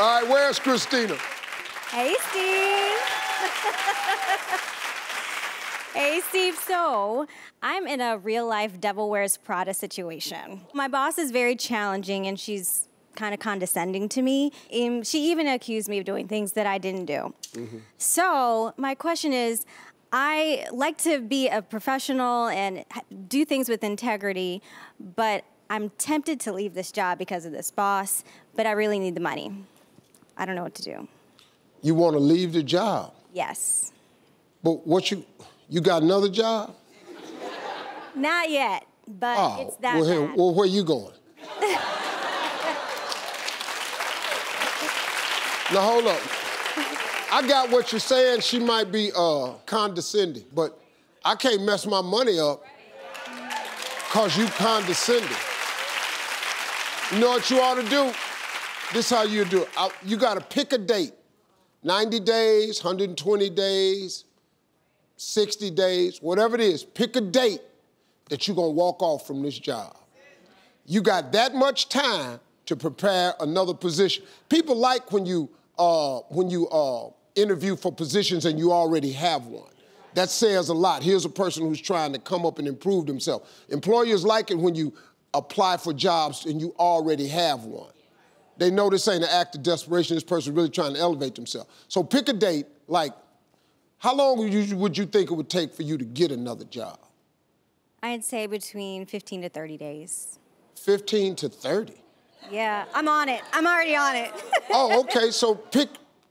All right, where's Christina? Hey, Steve. hey, Steve. So, I'm in a real life Devil Wears Prada situation. My boss is very challenging and she's kind of condescending to me. Um, she even accused me of doing things that I didn't do. Mm-hmm. So, my question is I like to be a professional and do things with integrity, but I'm tempted to leave this job because of this boss, but I really need the money. I don't know what to do. You want to leave the job? Yes. But what you you got another job? Not yet, but oh, it's that well, here, bad. Well, where are you going? now hold up. I got what you're saying. She might be uh, condescending, but I can't mess my money up because you condescending. You know what you ought to do? This is how you do it. I, you got to pick a date 90 days, 120 days, 60 days, whatever it is. Pick a date that you're going to walk off from this job. You got that much time to prepare another position. People like when you, uh, when you, uh, interview for positions and you already have one. That says a lot. Here's a person who's trying to come up and improve themselves. Employers like it when you apply for jobs and you already have one. They know this ain't an act of desperation. This person really trying to elevate themselves. So pick a date. Like, how long would you, would you think it would take for you to get another job? I'd say between 15 to 30 days. 15 to 30? Yeah, I'm on it. I'm already on it. oh, okay. So pick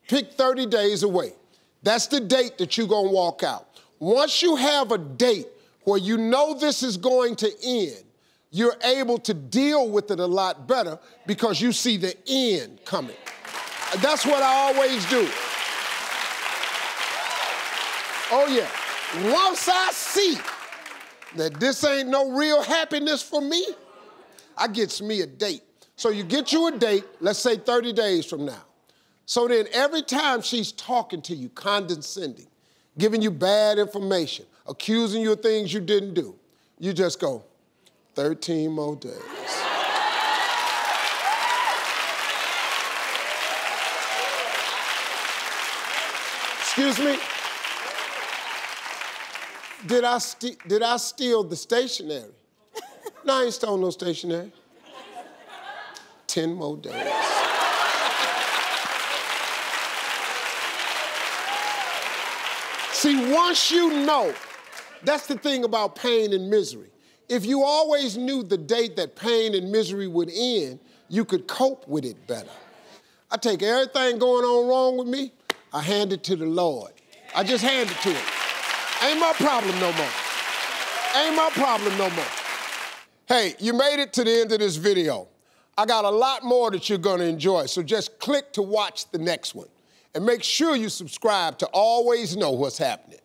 pick 30 days away. That's the date that you're going to walk out. Once you have a date where you know this is going to end, you're able to deal with it a lot better because you see the end coming. That's what I always do. Oh, yeah. Once I see that this ain't no real happiness for me, I gets me a date. So you get you a date, let's say 30 days from now. So then every time she's talking to you, condescending, giving you bad information, accusing you of things you didn't do, you just go, 13 more days. Excuse me? Did I, did I steal the stationery? no, I ain't stole no stationery. 10 more days. See, once you know, that's the thing about pain and misery. If you always knew the date that pain and misery would end, you could cope with it better. I take everything going on wrong with me, I hand it to the Lord. I just hand it to him. Ain't my problem no more. Ain't my problem no more. Hey, you made it to the end of this video. I got a lot more that you're gonna enjoy, so just click to watch the next one and make sure you subscribe to always know what's happening.